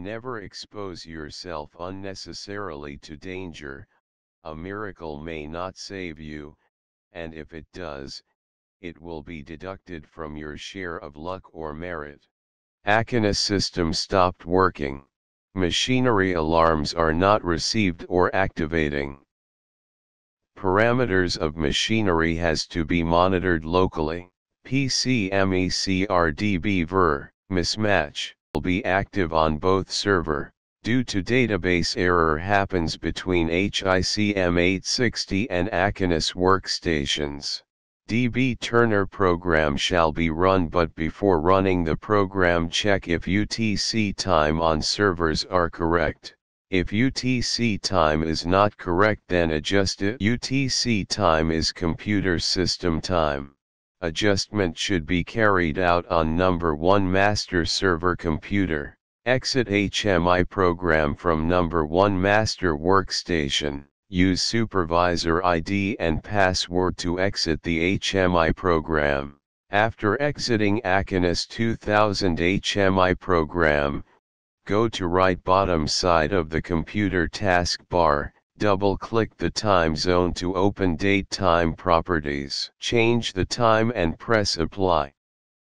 Never expose yourself unnecessarily to danger, a miracle may not save you, and if it does, it will be deducted from your share of luck or merit. ACONIS system stopped working. Machinery alarms are not received or activating. Parameters of machinery has to be monitored locally. PCMECRDB ver, mismatch, will be active on both server, due to database error happens between HICM 860 and ACONIS workstations. DB Tuner program shall be run but before running the program check if UTC time on servers are correct. If UTC time is not correct then adjust it. UTC time is computer system time. Adjustment should be carried out on number 1 master server computer. Exit HMI program from number 1 master workstation. Use supervisor ID and password to exit the HMI program. After exiting ACONIS 2000 HMI program, go to right bottom side of the computer taskbar, double-click the time zone to open date time properties. Change the time and press apply.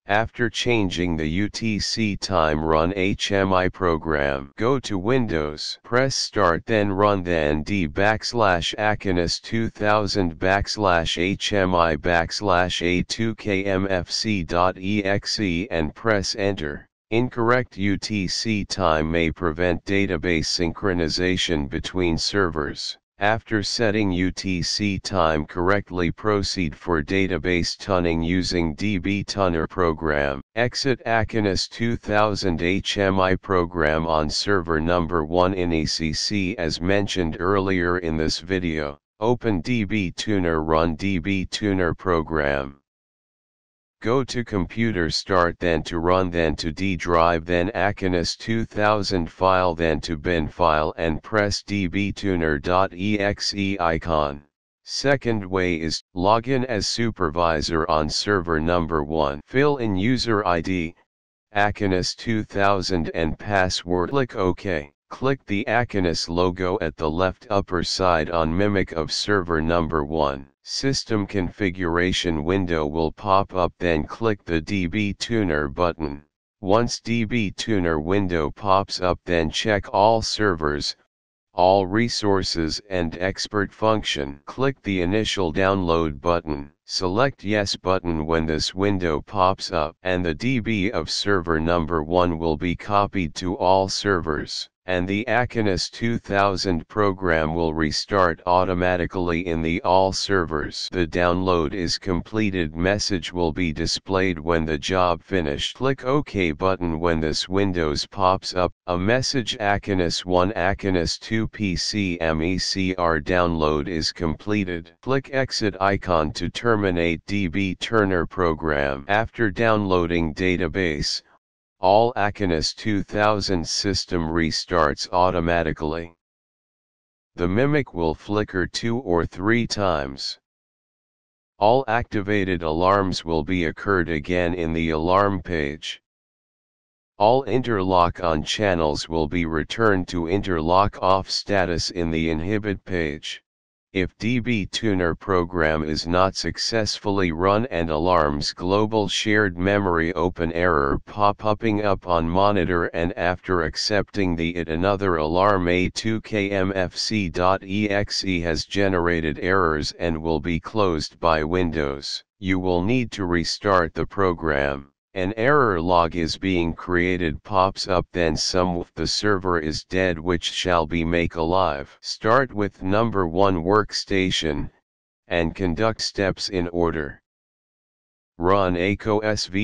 After changing the UTC time run HMI program. Go to Windows. Press start then run then d backslash ACONIS 2000 backslash HMI backslash A2KMFC.exe and press enter. Incorrect UTC time may prevent database synchronization between servers. After setting UTC time correctly proceed for database tuning using DB Tuner program. Exit ACONIS 2000 HMI program on server number 1 in ECC as mentioned earlier in this video. Open DB Tuner run DB Tuner program. Go to computer start then to run then to D drive then ACONIS 2000 file then to bin file and press dbtuner.exe icon. Second way is login as supervisor on server number 1. Fill in user ID, ACONIS 2000 and password. Click OK. Click the ACONIS logo at the left upper side on Mimic of server number 1. System configuration window will pop up then click the DB Tuner button. Once DB Tuner window pops up then check all servers, all resources and expert function. Click the initial download button. Select yes button when this window pops up and the DB of server number 1 will be copied to all servers and the ACONIS 2000 program will restart automatically in the all servers. The download is completed message will be displayed when the job finished. Click OK button when this windows pops up. A message ACONIS 1 ACONIS 2 PC MECR download is completed. Click exit icon to terminate DB Tuner program. After downloading database, all ACONIS 2000 system restarts automatically. The mimic will flicker two or three times. All activated alarms will be occurred again in the alarm page. All interlock on channels will be returned to interlock off status in the inhibit page. If DB Tuner program is not successfully run and alarms global shared memory open error pop-upping up on monitor and after accepting the it another alarm A2KMFC.exe has generated errors and will be closed by Windows, you will need to restart the program. An error log is being created pops up then some with the server is dead which shall be make alive. Start with number 1 workstation, and conduct steps in order. Run acosvrx.exe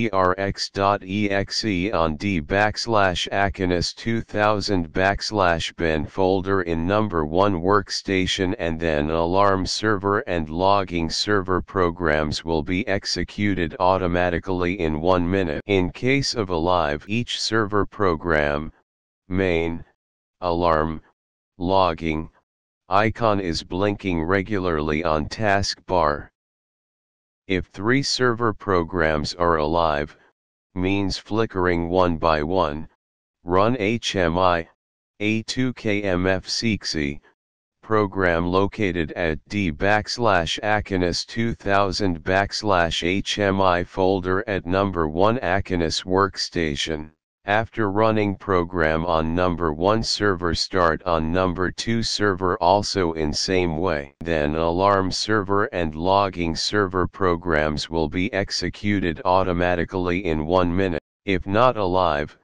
on d backslash ACONIS 2000 backslash ben folder in number 1 workstation and then alarm server and logging server programs will be executed automatically in 1 minute. In case of alive each server program, main, alarm, logging, icon is blinking regularly on taskbar. If three server programs are alive, means flickering one by one, Run HMI, A2KMF program located at d backslash ACONIS 2000 backslash HMI folder at number 1 ACONIS workstation. After running program on number 1 server start on number 2 server also in same way. Then alarm server and logging server programs will be executed automatically in 1 minute. If not alive,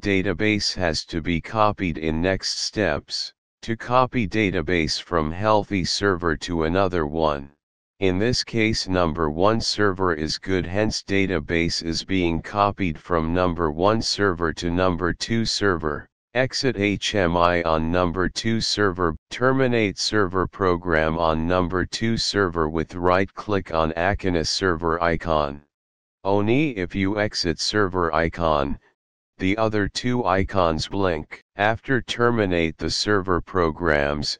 database has to be copied in next steps, to copy database from healthy server to another one. In this case number 1 server is good hence database is being copied from number 1 server to number 2 server. Exit HMI on number 2 server, terminate server program on number 2 server with right click on ACONIS server icon. Only if you exit server icon, the other two icons blink. After terminate the server programs,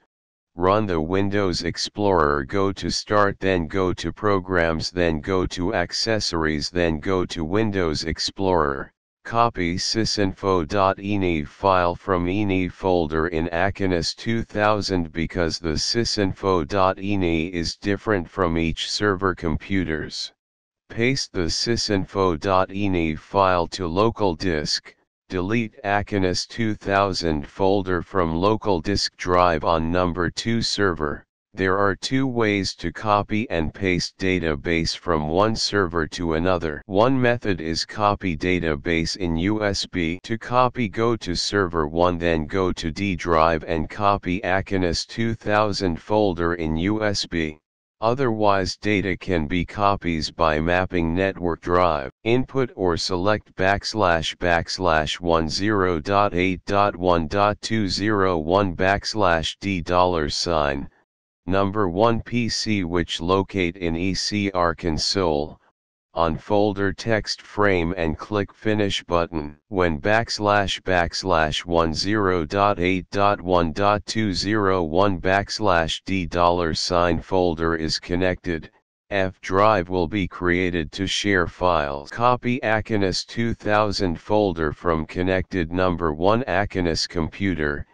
run the Windows Explorer go to Start then go to Programs then go to Accessories then go to Windows Explorer. Copy sysinfo.ini file from ini folder in ACONIS 2000 because the sysinfo.ini is different from each server computers. Paste the sysinfo.ini file to local disk, delete ACONIS 2000 folder from local disk drive on number 2 server. There are two ways to copy and paste database from one server to another. One method is copy database in USB. To copy go to server 1 then go to D drive and copy ACONIS 2000 folder in USB. Otherwise data can be copies by mapping network drive, input or select backslash backslash 10.8.1.201 backslash D dollar sign, number 1 PC which locate in ECR console, on folder text frame and click finish button. When backslash backslash 10.8.1.201 backslash D dollar sign folder is connected, F drive will be created to share files. Copy ACONIS 2000 folder from connected number 1 ACONIS computer,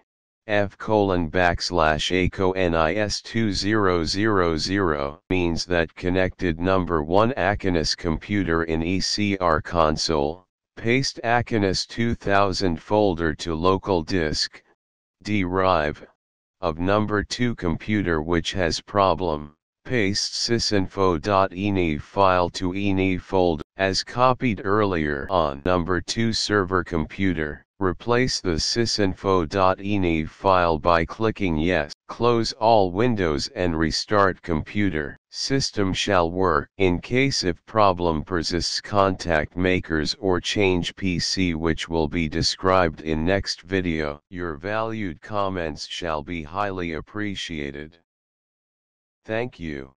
F colon backslash ACONIS 2000 means that connected number 1 ACONIS computer in ECR console, paste ACONIS 2000 folder to local disk, derive, of number 2 computer which has problem, paste sysinfo.ini file to ini folder, as copied earlier on number 2 server computer. Replace the sysinfo.ini file by clicking Yes. Close all windows and restart computer. System shall work. In case if problem persists contact makers or change PC which will be described in next video. Your valued comments shall be highly appreciated. Thank you.